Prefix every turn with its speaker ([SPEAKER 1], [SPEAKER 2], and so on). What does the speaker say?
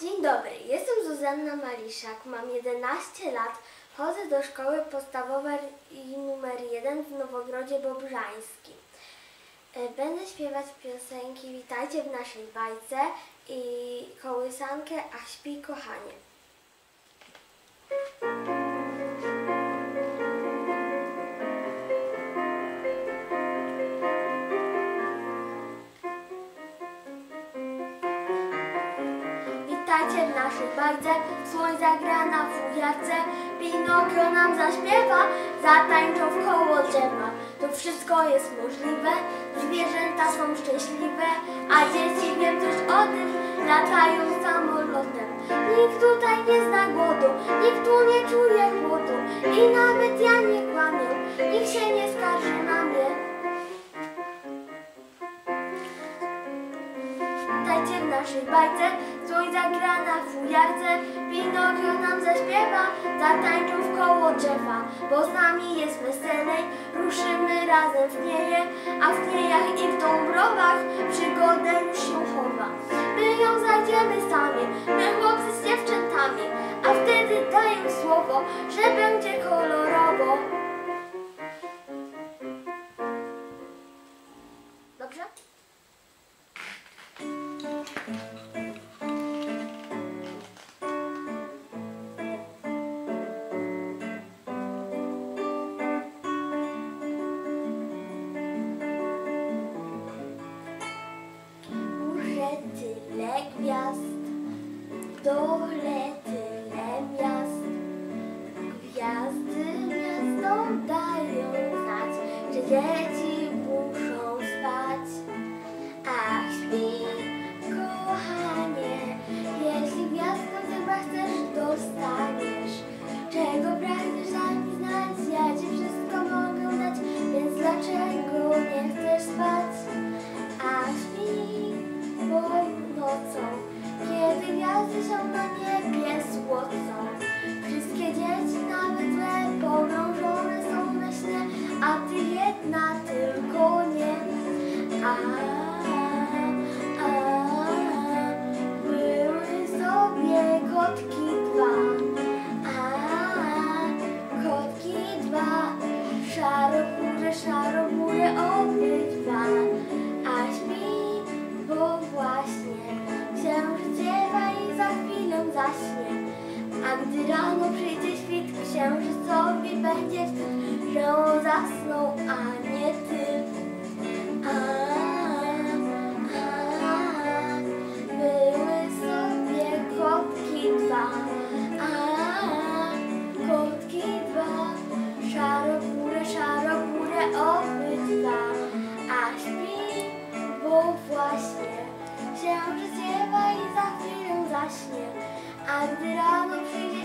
[SPEAKER 1] Dzień dobry, jestem Zuzanna Maliszak, mam 11 lat, chodzę do szkoły podstawowej numer 1 w Nowogrodzie Bobrzańskim. E, Będę śpiewać piosenki Witajcie w naszej bajce i kołysankę A śpi kochanie. Witajcie w naszej bajce, słoń zagra na fujarce, Pinokio nam zaśpiewa, zatańczą w koło drzewa. To wszystko jest możliwe, zwierzęta są szczęśliwe, a dzieci wiem też o tym, latają samolotem. Nikt tutaj nie zna głodu, nikt tu nie czuje Witajcie w naszej bajce, słoń zagra na fujarce, Pinokio nam zaśpiewa, zatańczą w koło drzewa, bo z nami jest weselej, ruszymy razem w knieje, a w kniejach i w dąbrowach przygodę już się chowa. My ją zajdziemy sami, my chłopcy z dziewczętami, a wtedy daję słowo, że będzie kolorowo. Dole tyle miast. Gwiazdy miastom dają znać, że dzieci muszą spać. Ach, śpi, kochanie, jeśli gwiazdkę chyba chcesz, dostaniesz. Jedna tylko nie. A, a, były sobie kotki dwa. A, kotki dwa, szarobure, szarobure obydwa. A śpi, bo właśnie księżyc ziewa i za chwilę zaśnie. A gdy rano przyjdzie księżycowi będzie że on zasnął, a nie ty. A, a, były sobie kotki dwa. A, kotki dwa, szarobure, szarobure obydwa. A śpi, bo właśnie księżyc ziewa i za chwilę zaśnie. A gdy rano przyjdzie